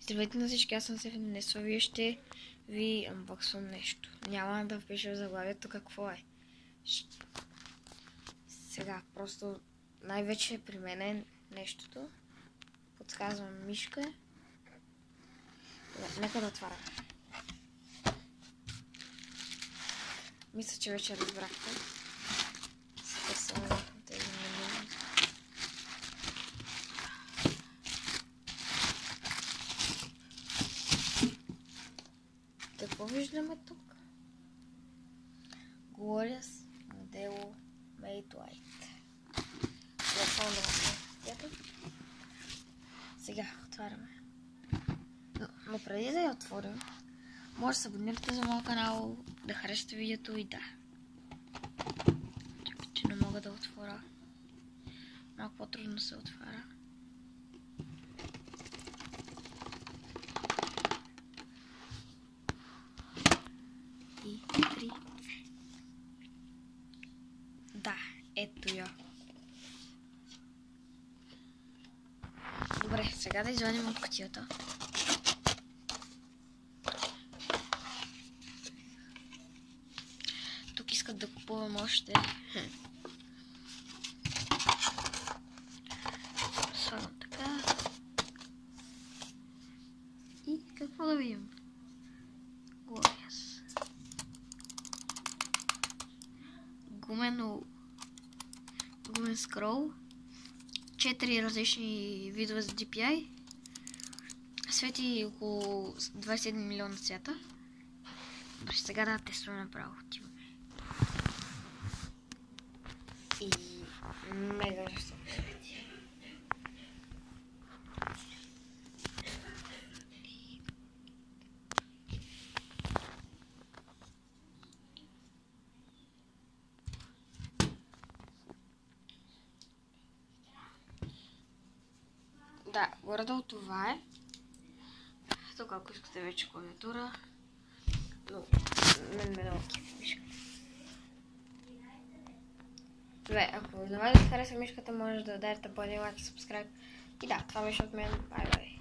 Здравейте на всички, аз съм Сефен Несова. Вие ще ви анбоксвам нещо. Няма да впиша в заглавието какво е. Сега, просто най-вече при мен е нещото. Подсказвам мишка. Нека да отваря. Мисля, че вече разбрахте. Какво виждаме тук? Glorious модело Made White. Сега отваряме. Но преди да я отворим, може да се абонирате за моя канал, да харесате видеото и да. Чакай, че не мога да отворя. Малко по-трудно се отваря. и три. Да, ето я. Добре, сега да извадим от кутията. Тук искат да купувам още. Слагам така. И какво да видим? гумено гумен скрол, 4 различни видове за DPI, свети около 27 милиона цвята. Добре, сега да тестваме направо. И мега жестоко. Да, горе-долу това е. Тук, ако искате вече клавиатура. Но, мен ме много мишка. Добре, ако на вас ви хареса мишката, може да дадете по един лайк и subscribe. И да, това беше от мен. Бай, бай.